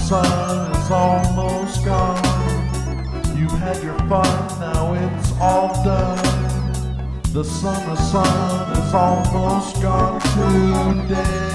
sun is almost gone. You've had your fun, now it's all done. The summer sun is almost gone today.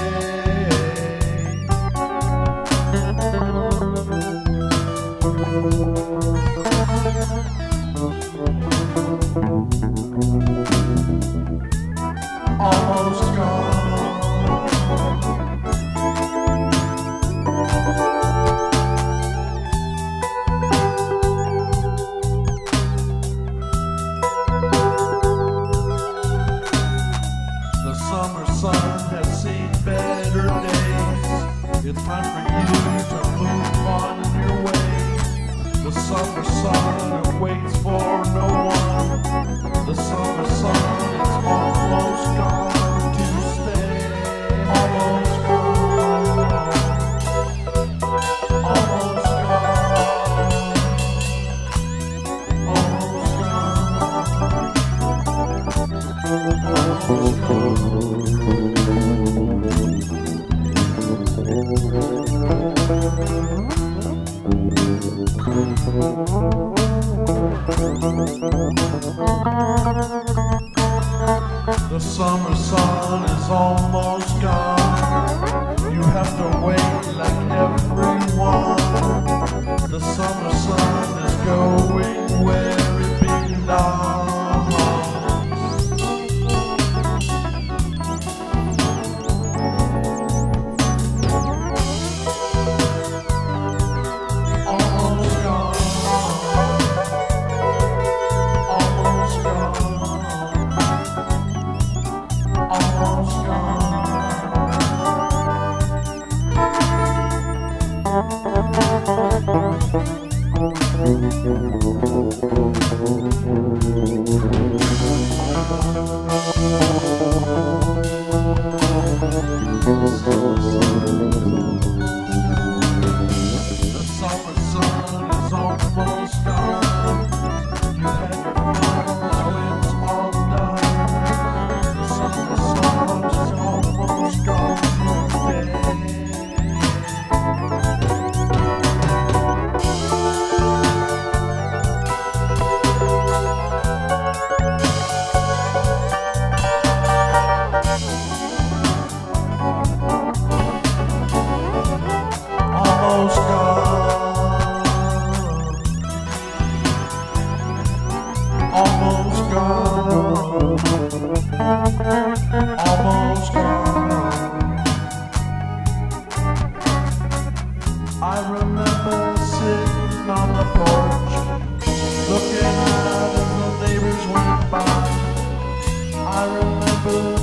The summer sun has seen better days. It's time for you to move on your way. The summer sun waits for no one. The summer sun is almost gone to stay. Almost gone. Almost gone. Almost gone. The summer sun is almost gone. Looking out as the neighbors went by. I remember